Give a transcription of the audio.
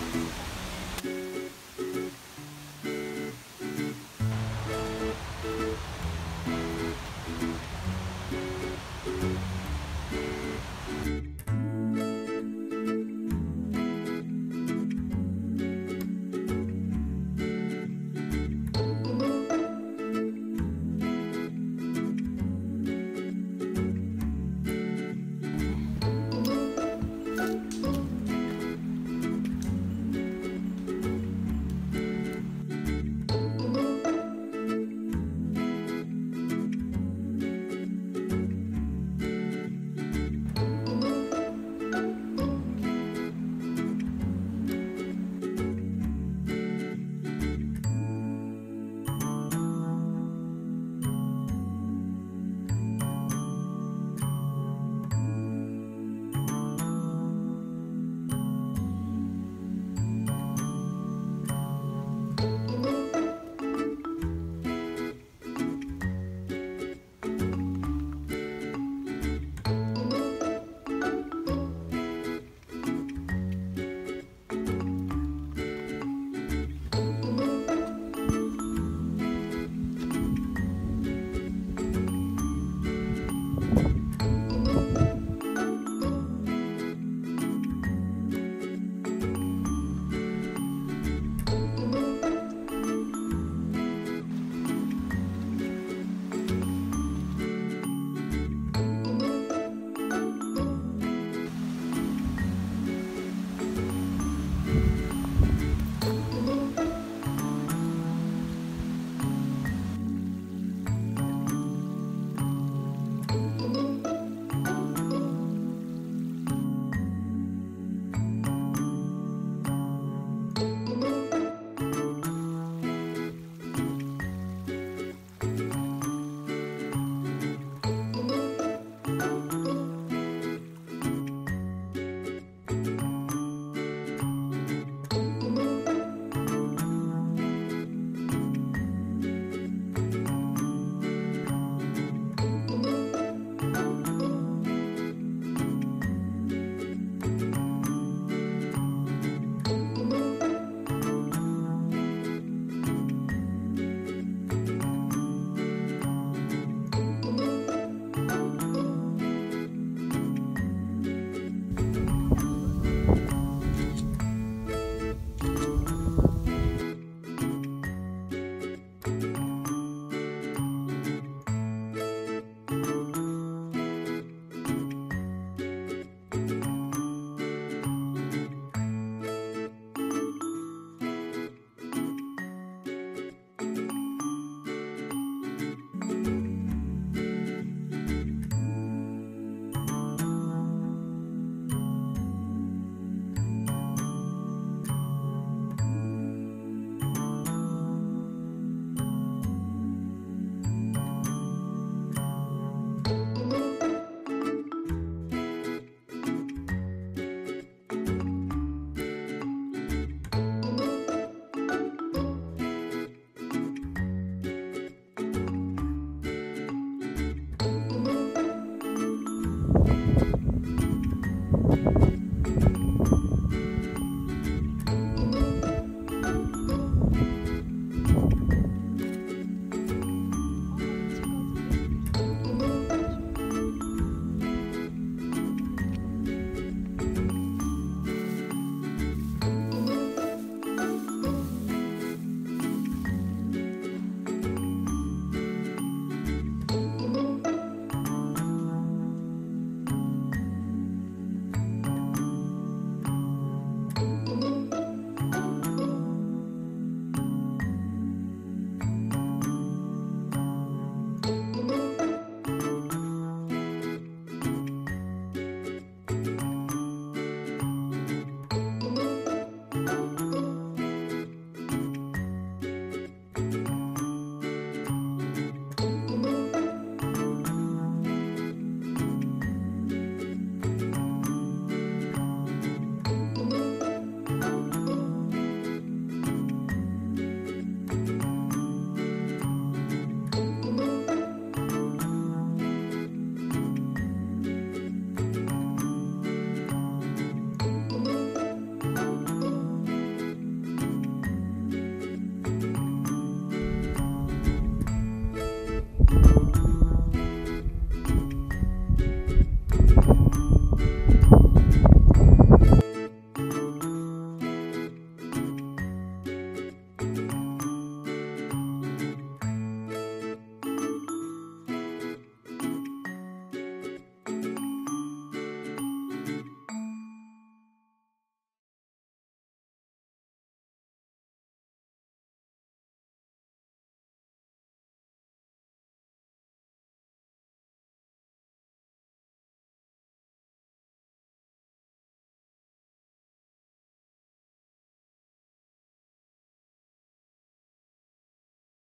Música